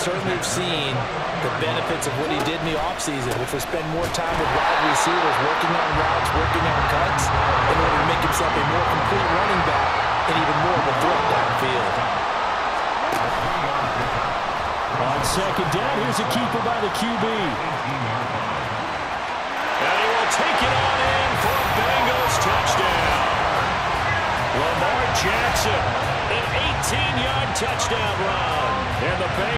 certainly have seen the benefits of what he did in the offseason, which was spend more time with wide receivers, working on routes, working on cuts, in order to make himself a more complete running back and even more of a threat downfield. On second down, here's a keeper by the QB. And he will take it on in for a Bengals touchdown. Lamar Jackson, an 18-yard touchdown run. And the Bengals